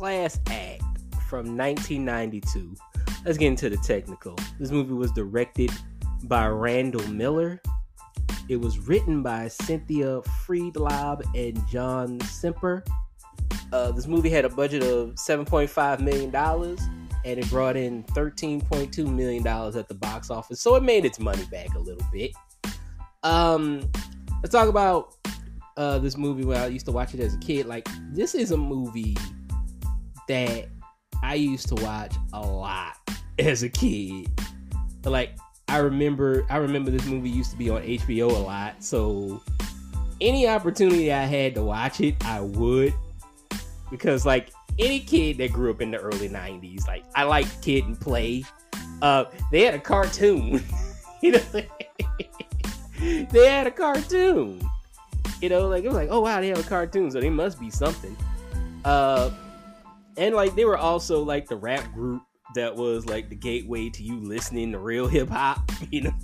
Class Act from 1992. Let's get into the technical. This movie was directed by Randall Miller. It was written by Cynthia Friedlob and John Semper. Uh, this movie had a budget of $7.5 million and it brought in $13.2 million at the box office. So it made its money back a little bit. Um, let's talk about uh, this movie when I used to watch it as a kid. Like, this is a movie that I used to watch a lot as a kid. Like, I remember, I remember this movie used to be on HBO a lot. So, any opportunity I had to watch it, I would. Because, like, any kid that grew up in the early 90s, like, I liked Kid and Play. Uh, they had a cartoon. you know, they had a cartoon. You know, like it was like, oh wow, they have a cartoon, so they must be something. Uh, and like they were also like the rap group that was like the gateway to you listening to real hip hop. You know,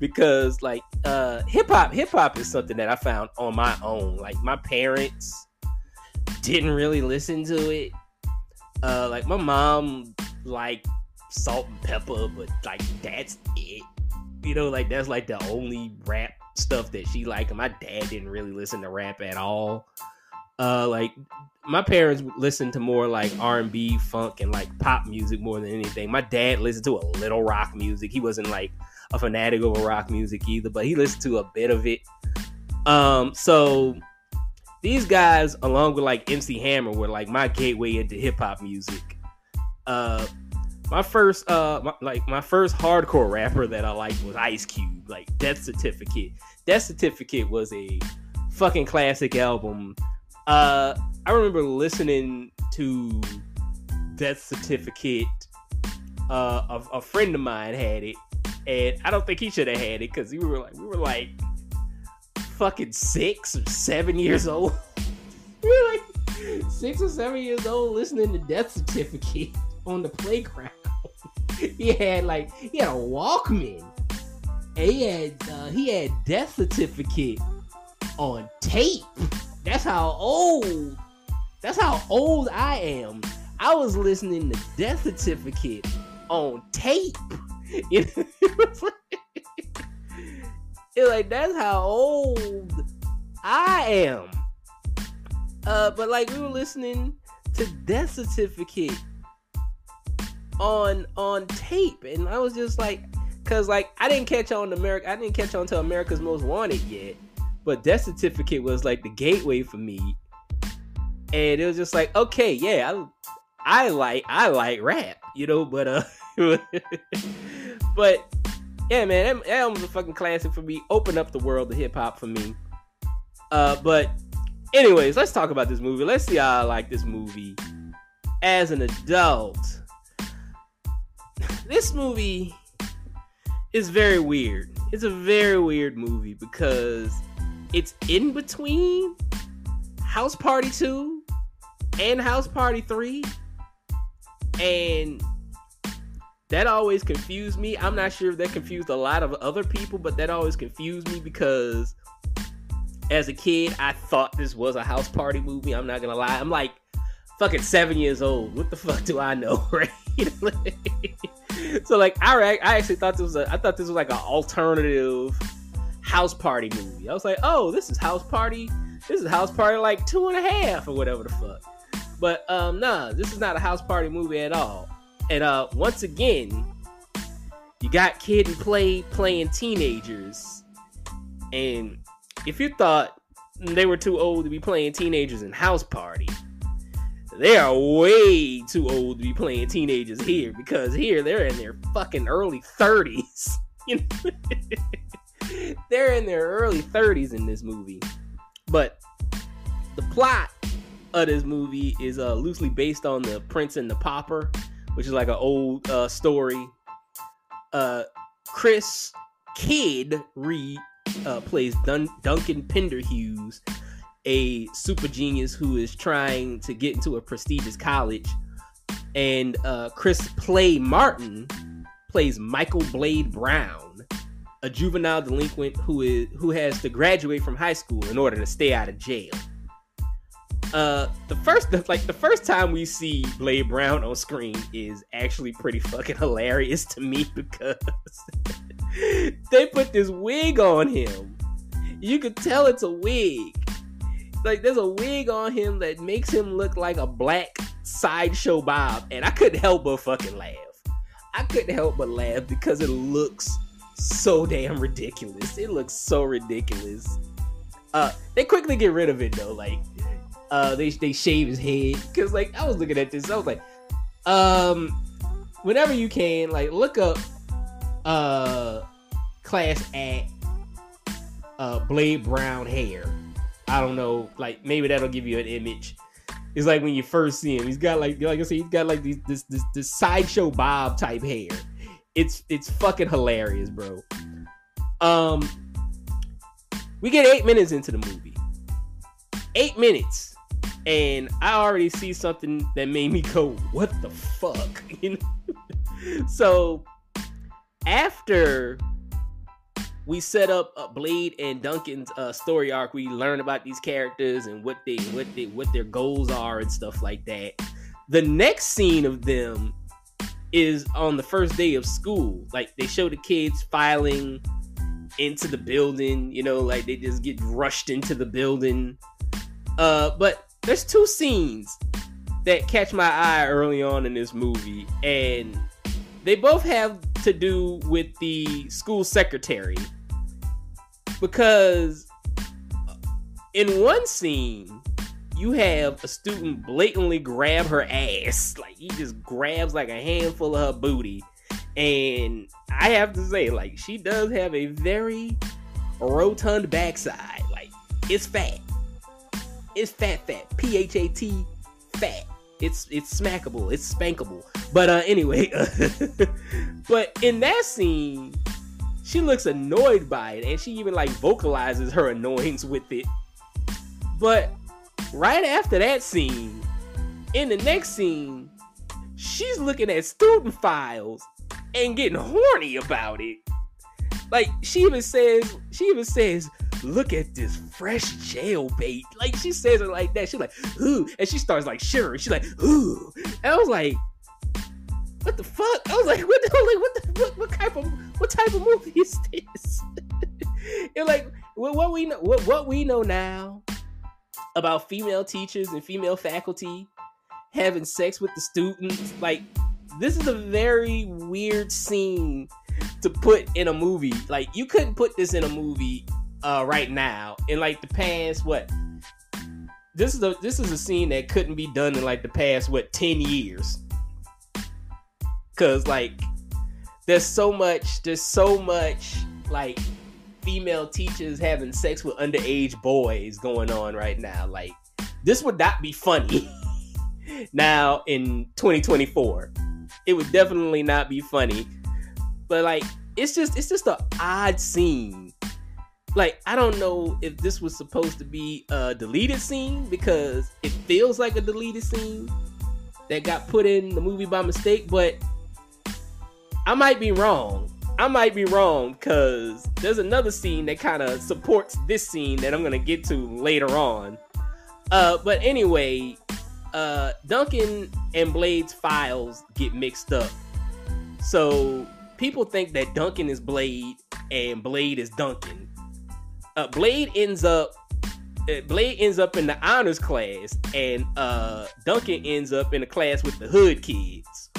because like uh, hip hop, hip hop is something that I found on my own. Like my parents didn't really listen to it. Uh, like my mom like Salt-N-Pepa, but like that's it. You know, like that's like the only rap stuff that she liked. My dad didn't really listen to rap at all. Uh, like my parents listened to more like R and B, funk, and like pop music more than anything. My dad listened to a little rock music. He wasn't like a fanatic over rock music either, but he listened to a bit of it. Um, so these guys, along with like MC Hammer, were like my gateway into hip hop music. Uh, my first uh my, like my first hardcore rapper that I liked was Ice Cube. Like Death Certificate. Death Certificate was a fucking classic album. Uh I remember listening to Death Certificate. Uh a, a friend of mine had it. And I don't think he should have had it because we were like we were like fucking six or seven years old. we were like six or seven years old listening to Death Certificate on the playground. he had like he had a Walkman. And he had uh, he had death certificate on tape. That's how old. That's how old I am. I was listening to Death Certificate on tape. it was like, it like that's how old I am. Uh, but like we were listening to Death Certificate on on tape, and I was just like, cause like I didn't catch on America, I didn't catch on to America's Most Wanted yet, but Death Certificate was like the gateway for me, and it was just like, okay, yeah, I, I like I like rap, you know, but uh, but yeah, man, that, that a fucking classic for me. Open up the world of hip hop for me. Uh, but anyways, let's talk about this movie. Let's see how I like this movie as an adult this movie is very weird. It's a very weird movie because it's in between House Party 2 and House Party 3. And that always confused me. I'm not sure if that confused a lot of other people, but that always confused me because as a kid, I thought this was a house party movie. I'm not gonna lie. I'm like fucking seven years old. What the fuck do I know, right? so like I I actually thought this was a I thought this was like an alternative house party movie. I was like, oh, this is house party. This is house party like two and a half or whatever the fuck. But um, nah, this is not a house party movie at all. And uh, once again, you got Kid and Play playing teenagers, and if you thought they were too old to be playing teenagers in House Party, they are way too old to be playing teenagers here because here they're in their fucking early 30s. You know? they're in their early 30s in this movie. But the plot of this movie is uh, loosely based on the Prince and the Pauper, which is like an old uh, story. Uh, Chris Kid Reid uh, plays Dun- Duncan Pinderhughes, a super genius who is trying to get into a prestigious college. And uh, Chris Play Martin plays Michael Blade Brown, a juvenile delinquent who is who has to graduate from high school in order to stay out of jail. uh the first like the first time we see Blade Brown on screen is actually pretty fucking hilarious to me because they put this wig on him. You could tell it's a wig. Like there's a wig on him that makes him look like a black sideshow Bob, and I couldn't help but fucking laugh. I couldn't help but laugh because it looks so damn ridiculous. It looks so ridiculous. Uh, they quickly get rid of it though. Like, uh, they they shave his head because like I was looking at this, I was like, um, whenever you can, like look up, uh, class act, uh, Blade Brown hair. I don't know, like maybe that'll give you an image. It's like when you first see him, he's got like like I said, he's got like these this this this sideshow Bob type hair. It's it's fucking hilarious, bro. Um, we get eight minutes into the movie. Eight minutes. And I already see something that made me go, what the fuck? You know? so after we set up uh, Blade and Duncan's uh, story arc. We learn about these characters and what they what they what their goals are and stuff like that. The next scene of them is on the first day of school. Like they show the kids filing into the building, you know, like they just get rushed into the building. Uh, but there's two scenes that catch my eye early on in this movie, and they both have to do with the school secretary because in one scene you have a student blatantly grab her ass. Like he just grabs like a handful of her booty. And i have to say like she does have a very rotund backside. Like it's fat. It's fat fat. P-h-a-t fat. It's it's smackable. It's spankable. But uh anyway. But in that scene she looks annoyed by it and she even like vocalizes her annoyance with it. But right after that scene, in the next scene, she's looking at student files and getting horny about it. Like she even says, she even says, "Look at this fresh jail bait. Like she says it like that. She's like, "Ooh," and she starts like shivering. She's like, "Ooh," and I was like, what the fuck? I was like, what the like, what the what, what type of what type of movie is this? and like what, what we know what, what we know now about female teachers and female faculty having sex with the students, like this is a very weird scene to put in a movie. Like you couldn't put this in a movie uh right now in like the past what? This is a this is a scene that couldn't be done in like the past what 10 years. Cause like there's so much, there's so much like female teachers having sex with underage boys going on right now. Like this would not be funny now in 2024. It would definitely not be funny. But like it's just it's just an odd scene. Like I don't know if this was supposed to be a deleted scene because it feels like a deleted scene that got put in the movie by mistake, but I might be wrong. I might be wrong because there's another scene that kind of supports this scene that I'm gonna get to later on. Uh, but anyway, uh, Duncan and Blade's files get mixed up. So people think that Duncan is Blade and Blade is Duncan. Uh, Blade ends up uh, Blade ends up in the honors class, and uh, Duncan ends up in a class with the hood kids.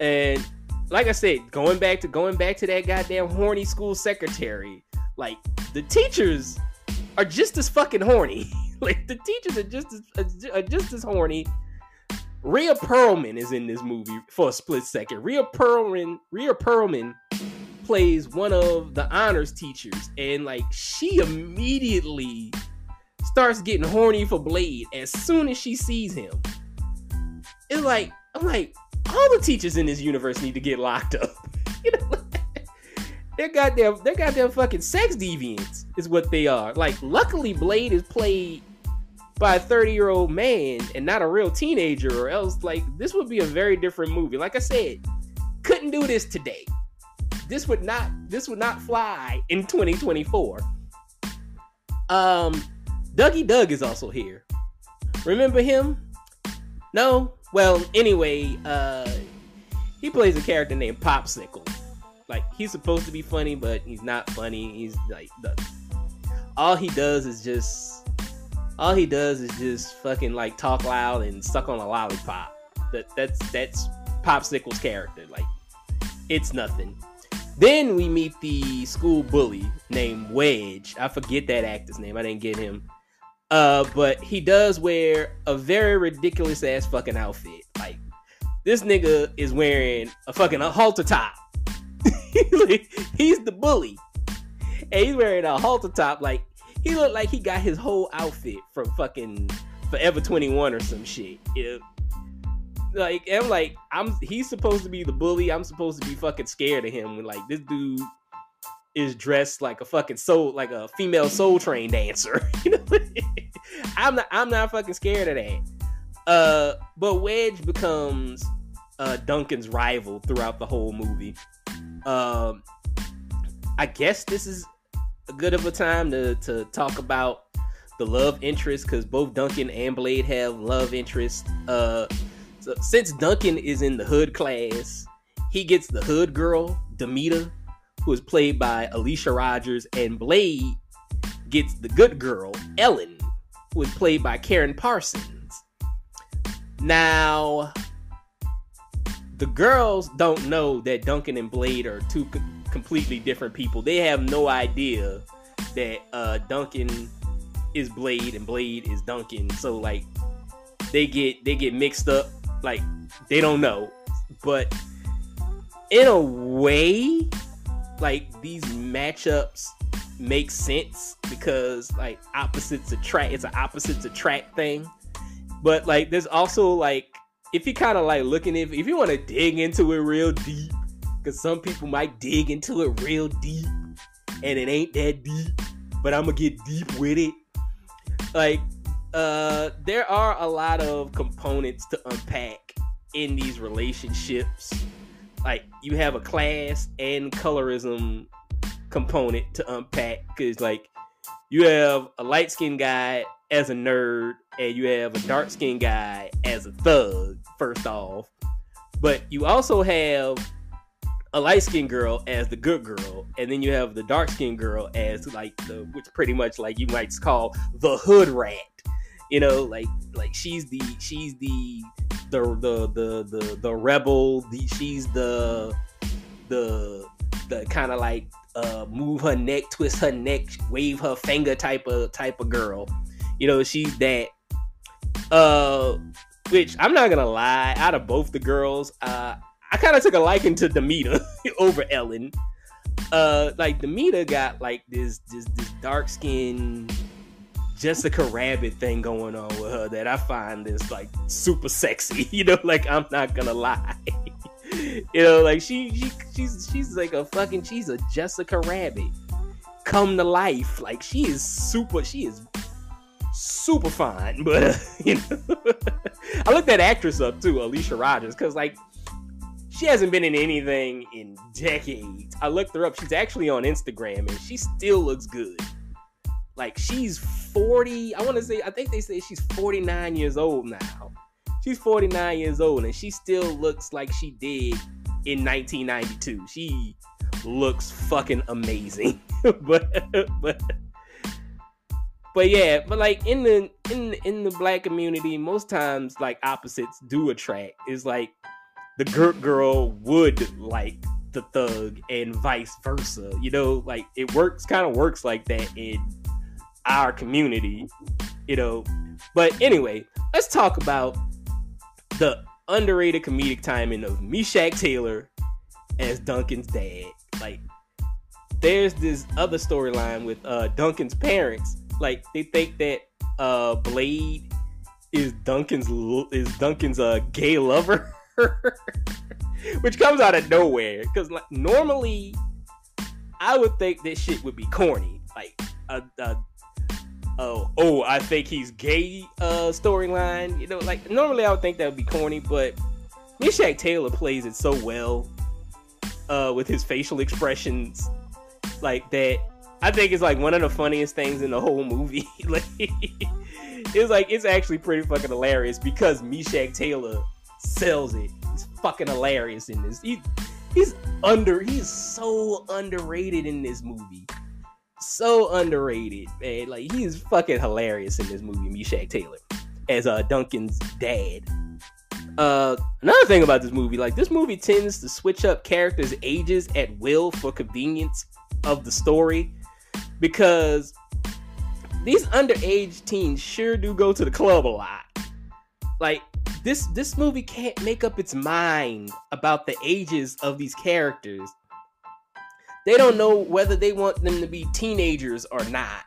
And like I said, going back to going back to that goddamn horny school secretary, like the teachers are just as fucking horny. like the teachers are just as are just as horny. Rhea Perlman is in this movie for a split second. Rhea Perlman, Rhea Perlman plays one of the honors teachers, and like she immediately starts getting horny for Blade as soon as she sees him. It's like I'm like, all the teachers in this universe need to get locked up. you know, they're goddamn, they're goddamn fucking sex deviants, is what they are. Like, luckily, Blade is played by a 30 year old man and not a real teenager, or else, like, this would be a very different movie. Like I said, couldn't do this today. This would not, this would not fly in 2024. Um, Dougie Doug is also here. Remember him? No? Well, anyway, uh he plays a character named Popsicle. Like he's supposed to be funny, but he's not funny. He's like the all he does is just all he does is just fucking like talk loud and suck on a lollipop. That that's that's Popsicle's character. Like it's nothing. Then we meet the school bully named Wedge. I forget that actor's name. I didn't get him. Uh, but he does wear a very ridiculous ass fucking outfit. Like this nigga is wearing a fucking a halter top. he's the bully, and he's wearing a halter top. Like he looked like he got his whole outfit from fucking Forever 21 or some shit. Like I'm like I'm he's supposed to be the bully. I'm supposed to be fucking scared of him. Like this dude is dressed like a fucking soul, like a female soul train dancer. you know, I'm not, I'm not fucking scared of that. Uh, but Wedge becomes uh, Duncan's rival throughout the whole movie. Um, I guess this is a good of a time to to talk about the love interest because both Duncan and Blade have love interest. Uh, so since Duncan is in the hood class, he gets the hood girl, Damita, who is played by Alysia Rogers, and Blade gets the good girl, Ellen, who is played by Karyn Parsons. Now, the girls don't know that Duncan and Blade are two co- completely different people. They have no idea that uh, Duncan is Blade and Blade is Duncan. So like they get they get mixed up. Like they don't know. But in a way, like these matchups make sense because like opposites attract it's an opposites attract thing. But like there's also like if you kind of like looking if if you want to dig into it real deep because some people might dig into it real deep and it ain't that deep but i'm gonna get deep with it. Like uh there are a lot of components to unpack in these relationships like you have a class and colorism component to unpack because like you have a light skinned guy as a nerd and you have a dark skinned guy as a thug first off. But you also have a light skinned girl as the good girl and then you have the dark skinned girl as like the which pretty much like you might call the hood rat you know like like she's the she's the the the the the, the rebel the she's the the the kind of like uh move her neck twist her neck wave her finger type of type of girl. You know she's that. Uh which i'm not gonna lie out of both the girls uh i kind of took a liking to Damita over ellen. Uh like Damita got like this this this dark skin Jessica Rabbit thing going on with her that I find is like super sexy. You know, like I'm not gonna lie. you know, like she, she she's she's like a fucking she's a Jessica Rabbit come to life. Like she is super. She is super fine. But uh, you know, I looked that actress up too, Alysia Rogers, because like she hasn't been in anything in decades. I looked her up. She's actually on Instagram, and she still looks good. Like she's 40. I want to say, I think they say she's 49 years old now. She's 49 years old and she still looks like she did in 1992. She looks fucking amazing. but but but yeah, but like in the in in the black community, most times like opposites do attract. Is like the good girl would like the thug and vice versa. You know, like it works kind of works like that in our community, you know. But anyway, let's talk about the underrated comedic timing of Meshach Taylor as Duncan's dad. Like, there's this other storyline with uh, Duncan's parents. Like, they think that uh, Blade is Duncan's is Duncan's uh, gay lover, which comes out of nowhere. Because like normally, I would think this shit would be corny. Like a, a oh, oh, I think he's gay uh, storyline. You know, like normally I would think that would be corny, but Meshach Taylor plays it so well uh, with his facial expressions, like that. I think it's like one of the funniest things in the whole movie. like, it's like it's actually pretty fucking hilarious because Meshach Taylor sells it. He's fucking hilarious in this. He, he's under. He's so underrated in this movie. So underrated, man. Like he's fucking hilarious in this movie. Meshach Taylor as uh Duncan's dad. Uh, another thing about this movie, like this movie tends to switch up characters' ages at will for convenience of the story, because these underage teens sure do go to the club a lot. Like this, this movie can't make up its mind about the ages of these characters. They don't know whether they want them to be teenagers or not.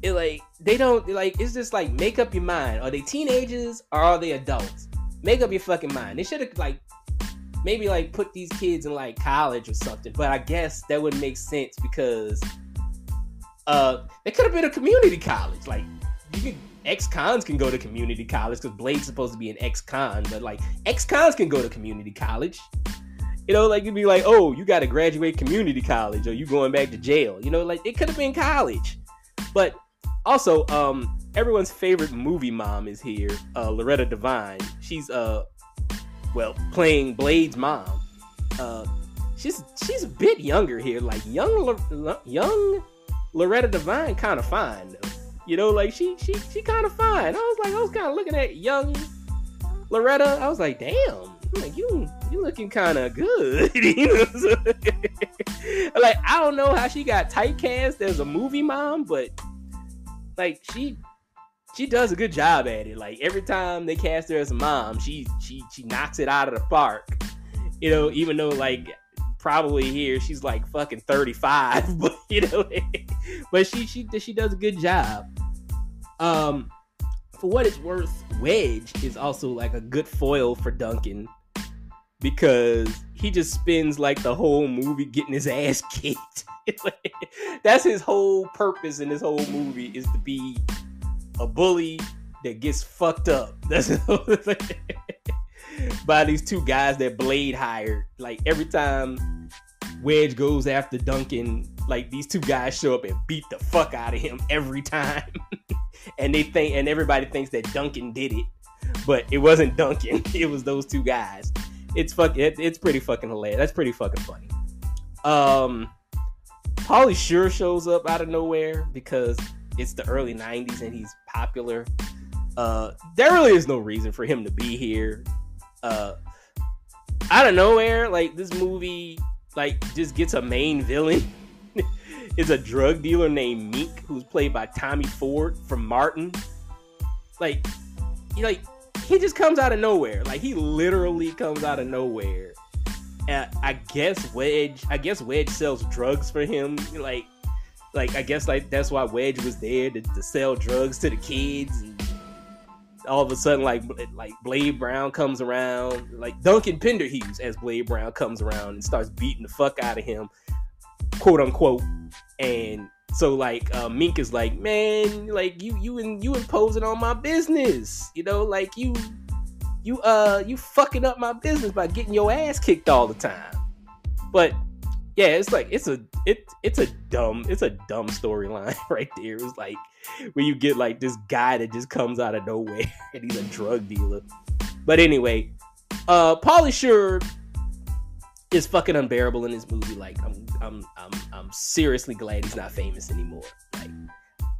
It like they don't like it's just like make up your mind. Are they teenagers or are they adults? Make up your fucking mind. They should have like maybe like put these kids in like college or something. But I guess that would make sense because uh they could have been a community college. Like you could ex-cons can go to community college because Blade's supposed to be an ex-con, but like ex-cons can go to community college. You know, like you'd be like, oh, you got to graduate community college, or you going back to jail. You know, like it could have been college, but also, um, everyone's favorite movie mom is here, uh, Loretta Devine. She's uh, well, playing Blade's mom. Uh, she's she's a bit younger here, like young young Loretta Devine, kind of fine though. You know, like she she she kind of fine. I was like, I was kind of looking at young Loretta. I was like, damn, like you you looking kind of good. you know, like I don't know how she got typecast as a movie mom, but like she she does a good job at it. Like every time they cast her as a mom, she she she knocks it out of the park. You know, even though like probably here she's like fucking 35, but you know, but she she she does a good job. Um for what it's worth, Wedge is also like a good foil for Duncan because he just spends like the whole movie getting his ass kicked. That's his whole purpose in this whole movie is to be a bully that gets fucked up. That's by these two guys that Blade hired. Like every time Wedge goes after Duncan, like these two guys show up and beat the fuck out of him every time. and they think and everybody thinks that Duncan did it. But it wasn't Duncan. It was those two guys. It's fuck it, it's pretty fucking hilarious. That's pretty fucking funny. Um Pauly Shore shows up out of nowhere because it's the early 90s and he's popular. Uh, there really is no reason for him to be here. Uh, out of nowhere, like this movie, like just gets a main villain. it's a drug dealer named Meek, who's played by Tommy Ford from Martin. Like, he, like he just comes out of nowhere. Like he literally comes out of nowhere uh, I guess Wedge. I guess Wedge sells drugs for him. Like, like I guess like that's why Wedge was there to, to sell drugs to the kids. And all of a sudden, like like Blade Brown comes around, like Duncan Pinderhughes as Blade Brown comes around and starts beating the fuck out of him, quote unquote. And so like uh, Mink is like, man, like you you and you imposing on my business, you know, like you you uh you fucking up my business by getting your ass kicked all the time. But yeah, it's like it's a it it's a dumb it's a dumb storyline right there. It's like where you get like this guy that just comes out of nowhere and he's a drug dealer. But anyway, uh Pauly Shore is fucking unbearable in this movie. Like I'm I'm I'm I'm seriously glad he's not famous anymore. Like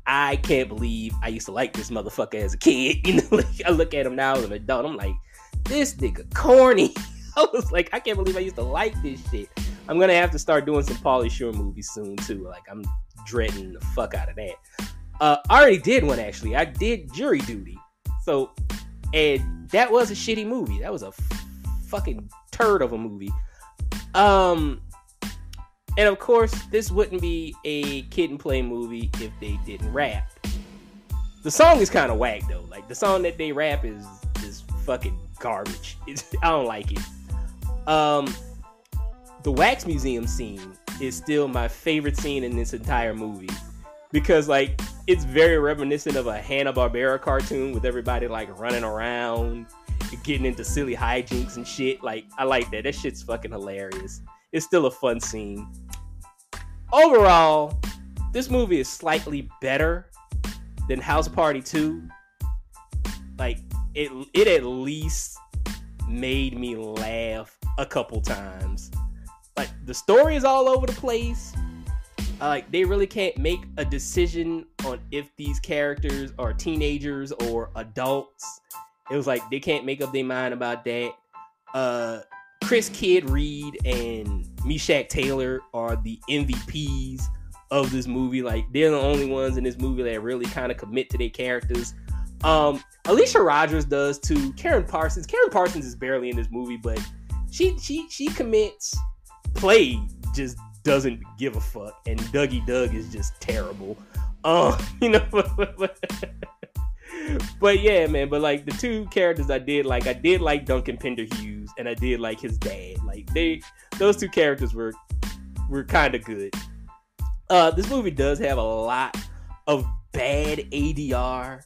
I can't believe I used to like this motherfucker as a kid. You know, like, I look at him now as an adult. I'm like, this nigga corny. I was like, I can't believe I used to like this shit. I'm gonna have to start doing some Pauly Shore movies soon too. Like I'm dreading the fuck out of that. Uh, I already did one actually. I did Jury Duty. So, and that was a shitty movie. That was a f- fucking turd of a movie. Um, and of course, this wouldn't be a kid and play movie if they didn't rap. The song is kind of whack though. Like the song that they rap is is fucking garbage. It's, I don't like it. Um, the Wax Museum scene is still my favorite scene in this entire movie because like it's very reminiscent of a Hanna Barbera cartoon with everybody like running around, getting into silly hijinks and shit. Like I like that. That shit's fucking hilarious. It's still a fun scene. overall, this movie is slightly better than House Party 2. Like it it at least made me laugh a couple times. Like the story is all over the place. Uh, like they really can't make a decision on if these characters are teenagers or adults. It was like they can't make up their mind about that. Uh, Chris Kid Reid and Meshach Taylor are the MVPs of this movie. Like they're the only ones in this movie that really kind of commit to their characters. Um, Alysia Rogers does too. Karyn Parsons. Karyn Parsons is barely in this movie, but she she she commits. Play just doesn't give a fuck, and Dougie Doug is just terrible. Um, you know. but yeah, man. But like the two characters I did like, I did like Duncan Pender Hughes, and I did like his dad. Like they, those two characters were were kind of good. Uh, this movie does have a lot of bad ADR.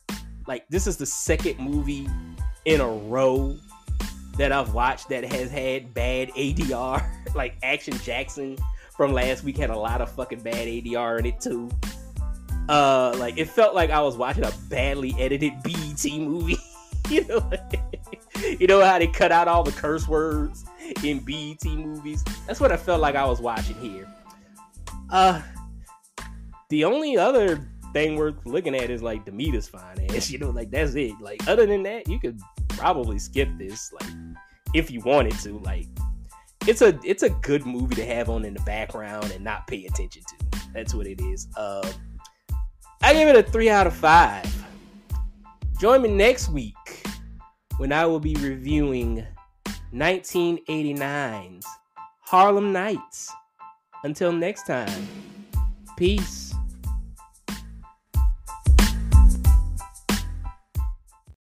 Like this is the second movie in a row that I've watched that has had bad ADR. like Action Jackson from last week had a lot of fucking bad ADR in it too. Uh, like it felt like I was watching a badly edited BET movie. you know, you know how they cut out all the curse words in BET movies. That's what I felt like I was watching here. Uh, the only other thing worth looking at is like fine ass. You know, like that's it. Like other than that, you could probably skip this. Like if you wanted to. Like it's a it's a good movie to have on in the background and not pay attention to. That's what it is. Um. I give it a three out of five. Join me next week when I will be reviewing 1989's Harlem Nights. Until next time, peace.